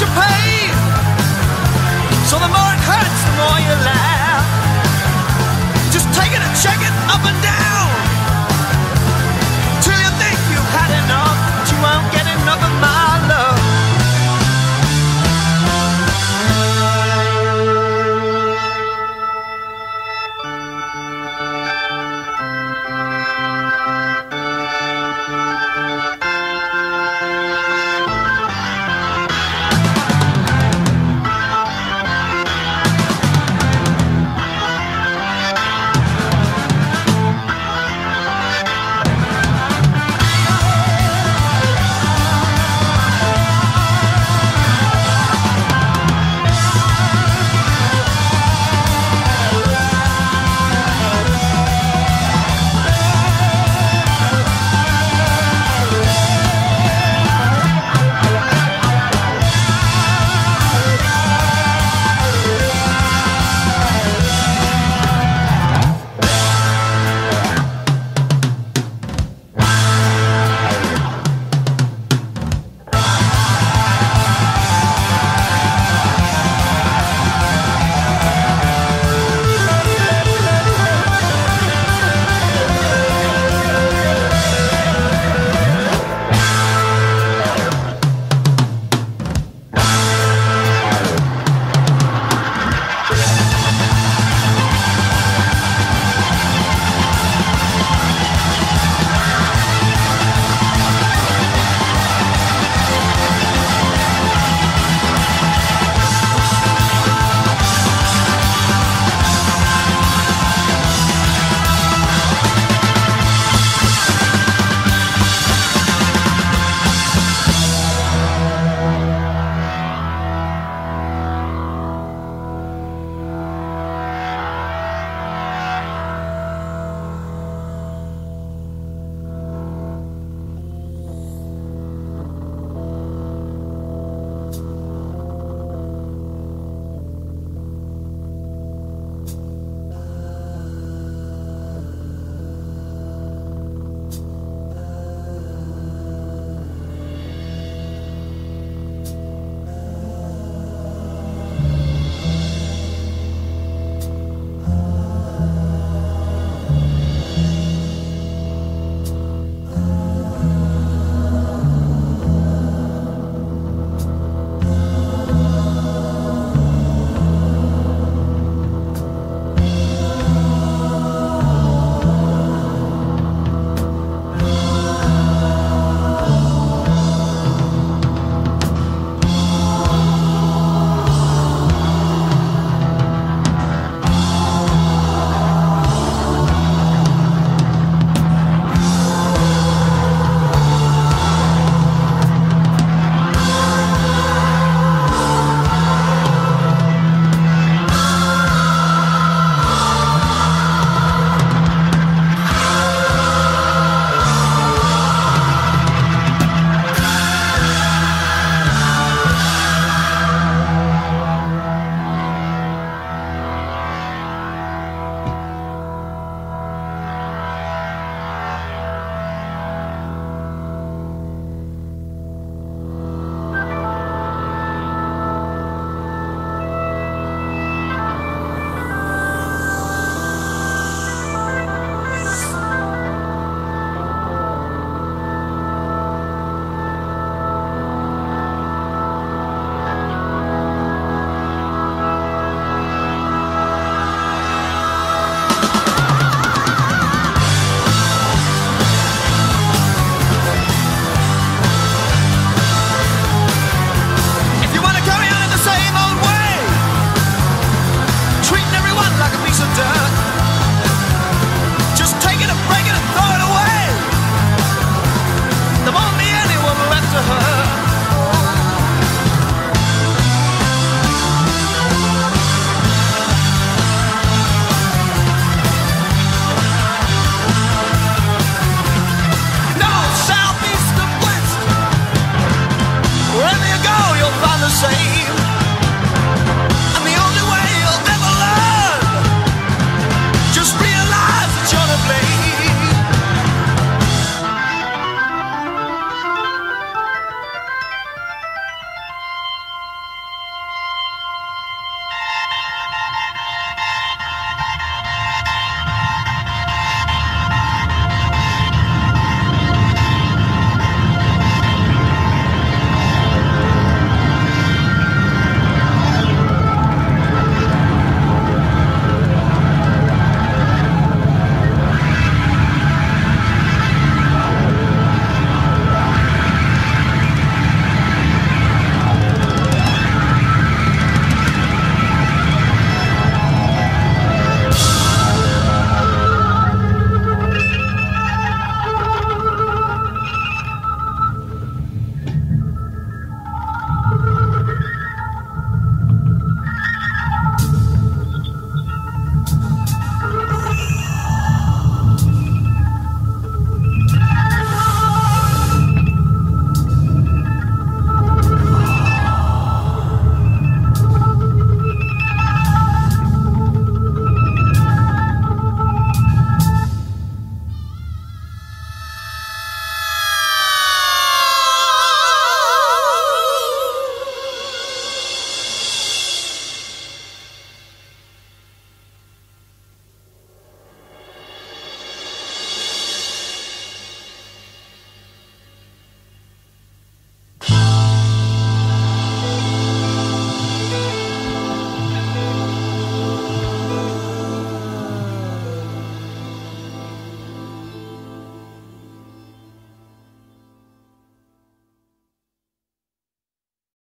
your.